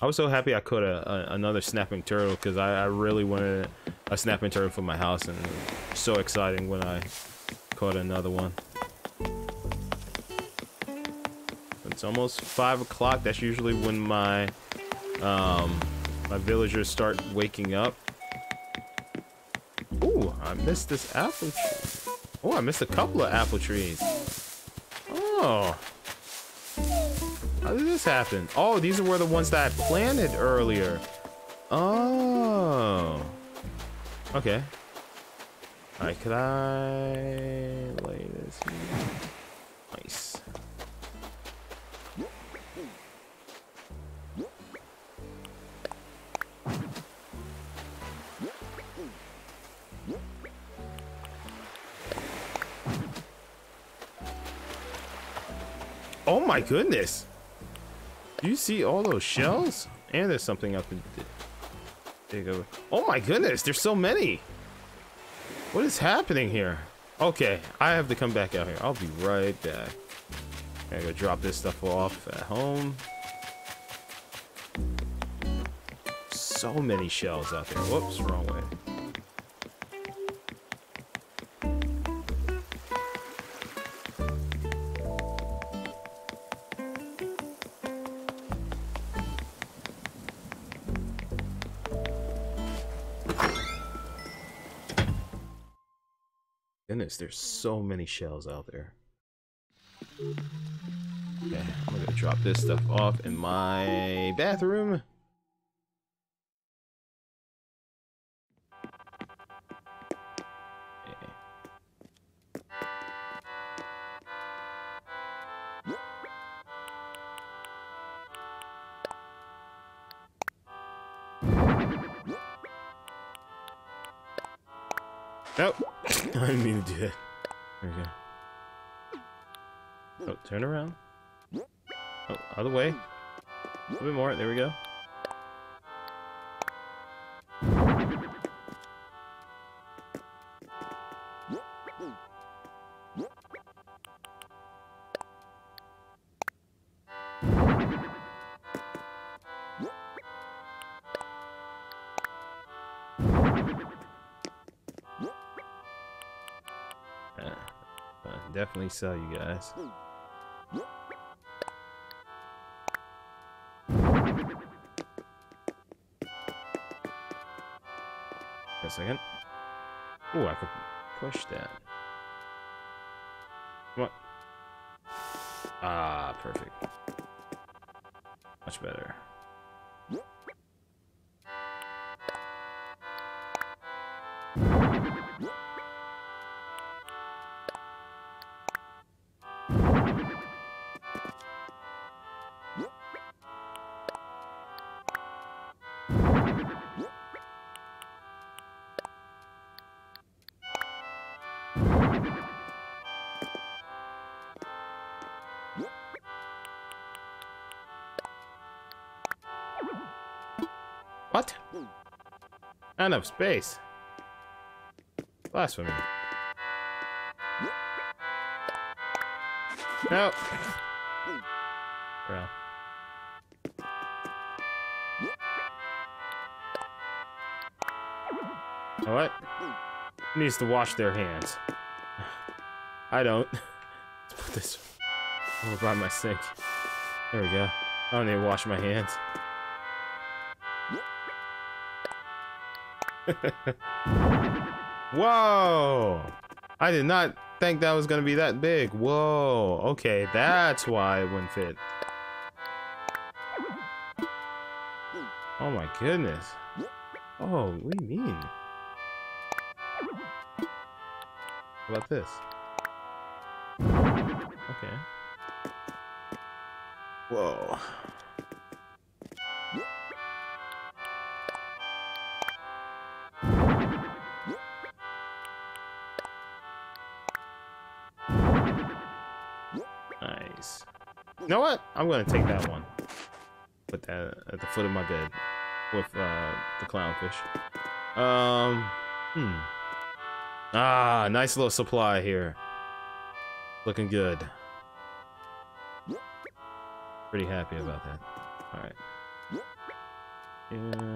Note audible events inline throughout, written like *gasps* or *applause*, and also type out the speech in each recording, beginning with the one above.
I was so happy I caught a, a another snapping turtle because I, I really wanted a snapping turtle for my house and so exciting when I caught another one. It's almost five o'clock. That's usually when my um, my villagers start waking up. Ooh, I missed this apple tree. Oh, I missed a couple of apple trees. Oh. This happen? Oh, these were the ones that I planted earlier. Oh. Okay. Alright, could I lay this here? Nice. Oh my goodness. Do you see all those shells? And there's something up in you go. Oh my goodness, there's so many. What is happening here? Okay, I have to come back out here. I'll be right back. I gotta drop this stuff off at home. So many shells out there. Whoops, wrong way. Goodness, there's so many shells out there. Okay, I'm gonna drop this stuff off in my bathroom. Nope. Oh. *laughs* I didn't mean to do that. There we go. Oh, turn around. Oh, other way. A little bit more. There we go. Definitely sell you guys. a second. Oh, I could push that. On. Ah, perfect. Much better. What? Not enough space. Blasphemy. No. You what? Needs to wash their hands? I don't. *laughs* Let's put this over by my sink. There we go. I don't need to wash my hands. *laughs* Whoa! I did not think that was gonna be that big. Whoa. Okay, that's why it wouldn't fit. Oh my goodness. Oh, what do you mean? How about this? Okay. Whoa. You know what? I'm gonna take that one. Put that at the foot of my bed with uh, the clownfish. Um, hmm. Ah, nice little supply here. Looking good. Pretty happy about that. All right. Yeah.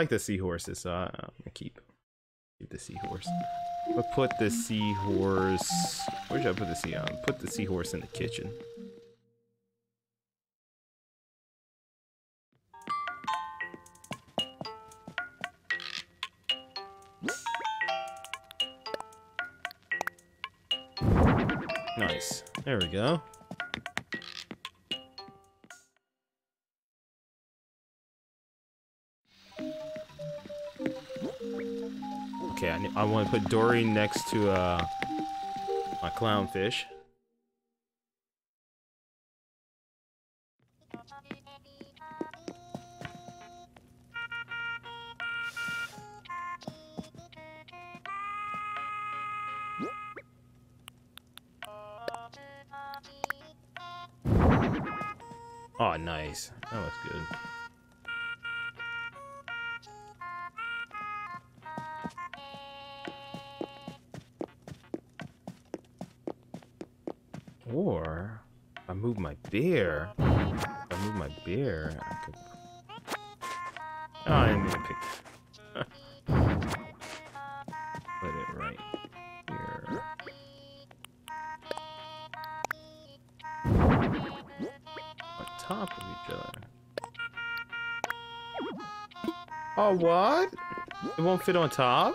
Like the seahorses, so I, am gonna keep keep the seahorse. But put the seahorse. Where should I put the sea? Um, put the seahorse in the kitchen. Nice. There we go. Want to put Dory next to uh, my clownfish. Oh, nice. That looks good. Or I move my beer. I move my beer. I could. Oh, I didn't even pick. *laughs* Put it right here. On top of each other. Oh, what? It won't fit on top?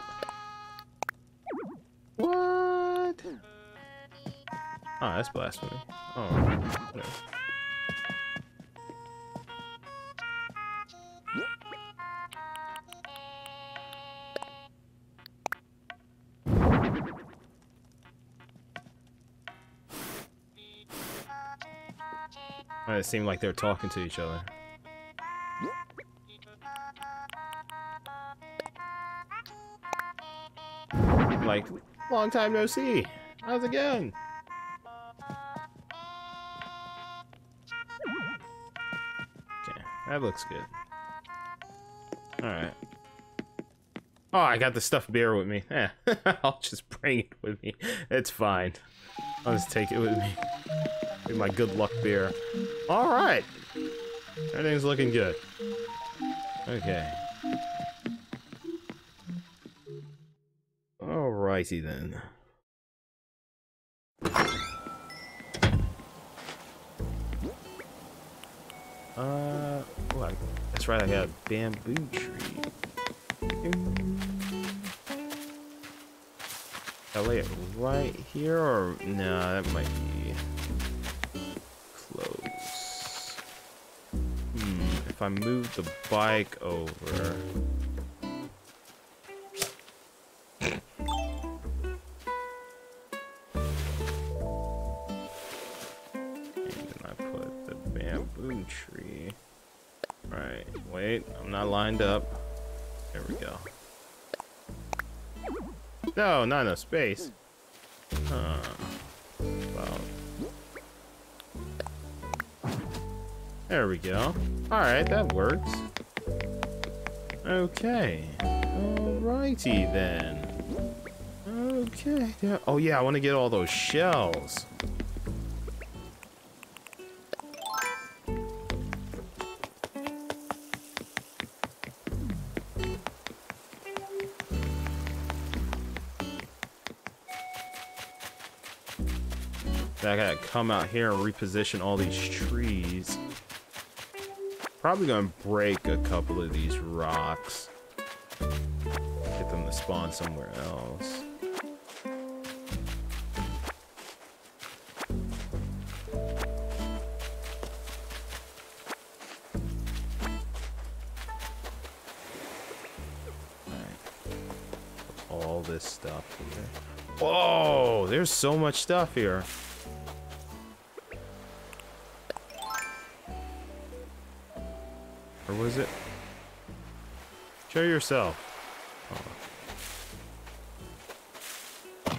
Oh, that's blasphemy. Oh, whatever. It seemed like they're talking to each other. Like, long time no see. How's it going? That looks good. Alright. Oh, I got the stuffed beer with me. Eh, *laughs* I'll just bring it with me. It's fine. I'll just take it with me. Be my good luck beer. Alright. Everything's looking good. Okay. Alrighty then. Uh, that's right, I got a bamboo tree. I lay it right here, or no? That might be close. Hmm. If I move the bike over. Not lined up. There we go. No, not enough space. Well. There we go. Alright, that works. Okay. Alrighty then. Okay. Yeah. Oh yeah, I want to get all those shells. I gotta come out here and reposition all these trees. Probably gonna break a couple of these rocks. Get them to spawn somewhere else. All this stuff here. Whoa, there's so much stuff here. Was it? Show yourself. Oh.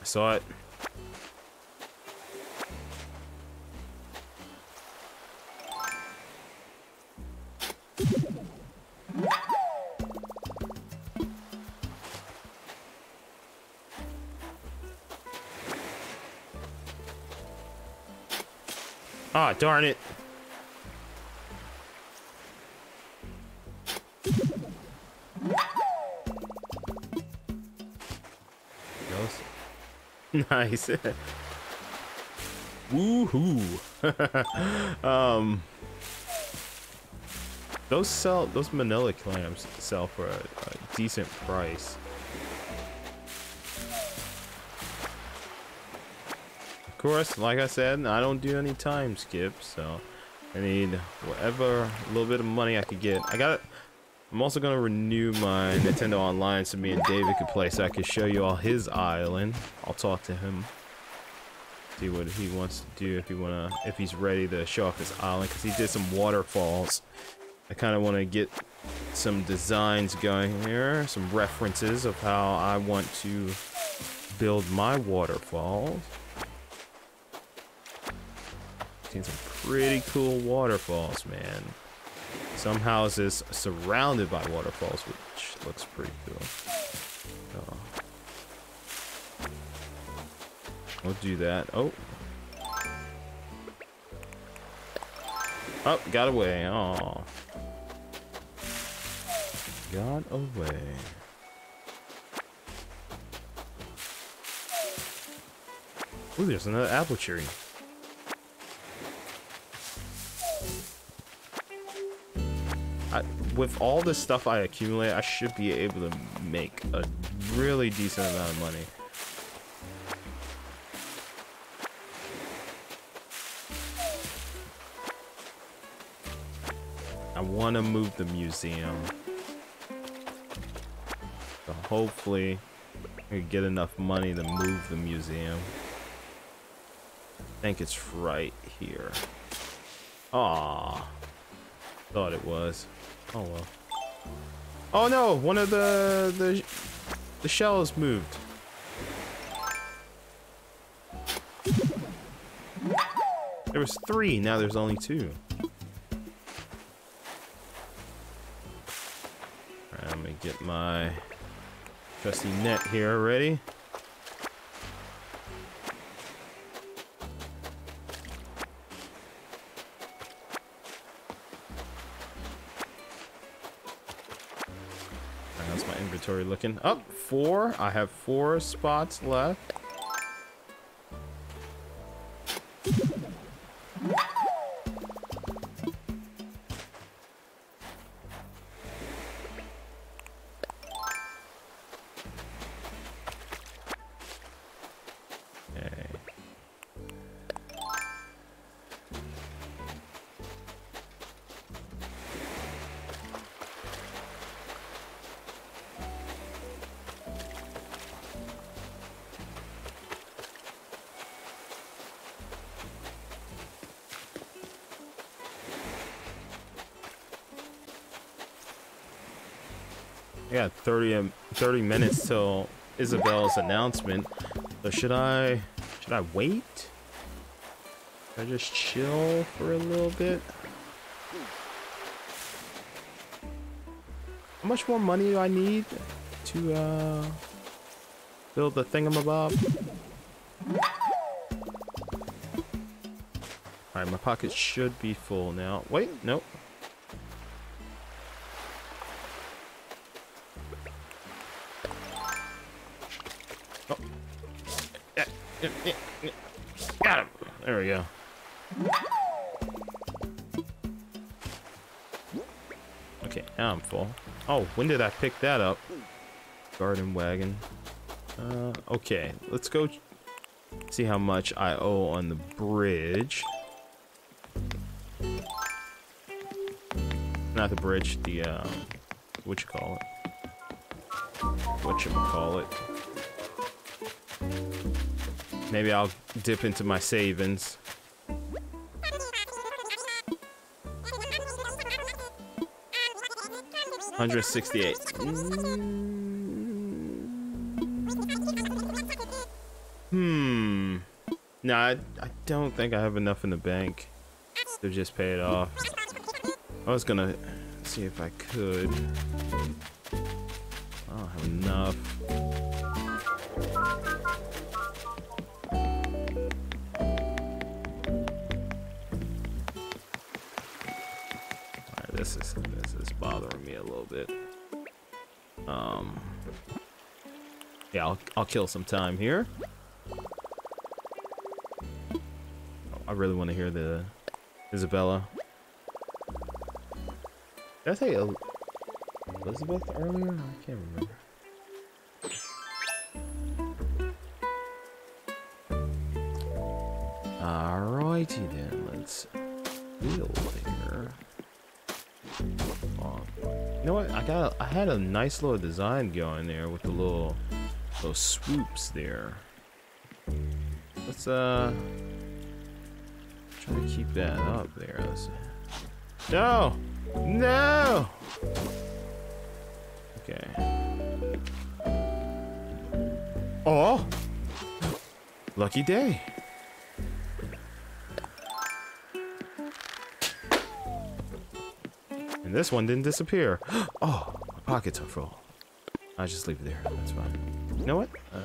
I saw it. Ah, darn it. nice. *laughs* Woohoo. *laughs* um, those sell those Manila clams sell for a, a decent price. Course, like I said, I don't do any time skips, so I need whatever little bit of money I could get. I got. I'm also gonna renew my Nintendo Online so me and David could play, so I could show you all his island. I'll talk to him, see what he wants to do if he wanna, if he's ready to show off his island, because he did some waterfalls. I kind of want to get some designs going here, some references of how I want to build my waterfalls. Seen some pretty cool waterfalls, man. Some houses surrounded by waterfalls, which looks pretty cool. Oh. We'll do that. Oh. Oh, got away. Oh. Got away. Ooh, there's another apple tree. With all the stuff I accumulate, I should be able to make a really decent amount of money. I want to move the museum. So hopefully, I get enough money to move the museum. I think it's right here. Ah, thought it was. Oh well. Oh no! One of the the the shells moved. There was three. Now there's only two. I'm gonna get my trusty net here ready. Inventory looking. Up oh, four. I have four spots left. Got 30, um, 30 minutes till Isabelle's announcement. So should I, should I wait? Should I just chill for a little bit? How much more money do I need to uh, build the thingamabob? Alright, my pocket should be full now. Wait, nope. Got him. There we go. Okay, now I'm full. Oh, when did I pick that up? Garden wagon. Uh, okay, let's go see how much I owe on the bridge. Not the bridge, the, um, what you call it? What you call it? Maybe I'll dip into my savings. Hundred sixty-eight. Hmm. No, I, I don't think I have enough in the bank to just pay it off. I was gonna see if I could. I don't have enough. It's bothering me a little bit. Um, yeah, I'll, I'll kill some time here. Oh, I really want to hear the Isabella. Did I say El Elizabeth earlier? I can't remember. Alrighty then, let's build here. Know what? I got I had a nice little design going there with the little those swoops there. Let's uh try to keep that up there. Let's No! No! Okay. Oh! Lucky day. And this one didn't disappear. *gasps* Oh, my pockets are full. I just leave it there. That's fine. You know what? Uh,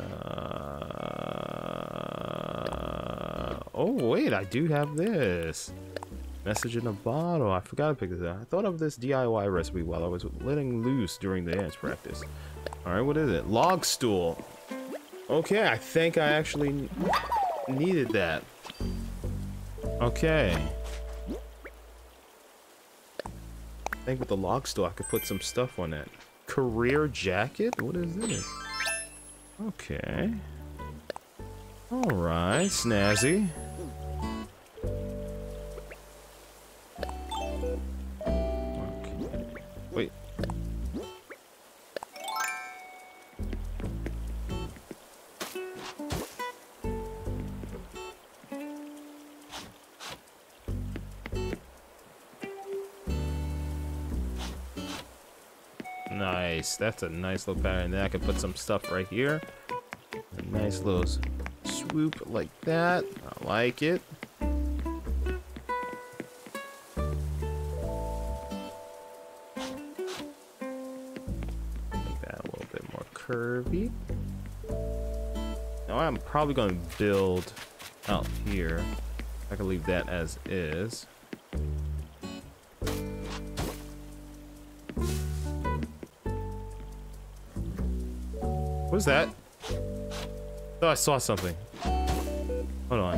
oh, wait. I do have this. Message in a bottle. I forgot to pick this up. I thought of this DIY recipe while I was letting loose during the dance practice. Alright, what is it? Log stool. Okay, I think I actually needed that. Okay. I think with the log stool, I could put some stuff on that. Career jacket? What is this? Okay. Alright, snazzy. That's a nice little pattern. Then I can put some stuff right here. A nice little swoop like that. I like it. Make that a little bit more curvy. Now I'm probably going to build out here. I can leave that as is. What is that? Oh, I saw something. Hold on.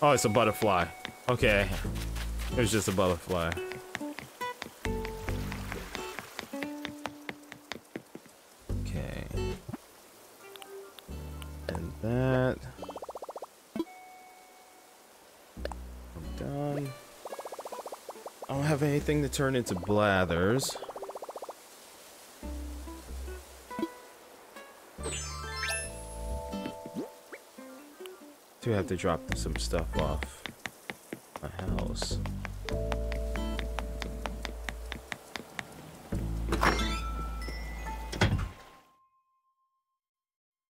Oh, it's a butterfly. Okay. It was just a butterfly. Okay. And that. I'm done. I don't have anything to turn into blathers. Do have to drop some stuff off my house.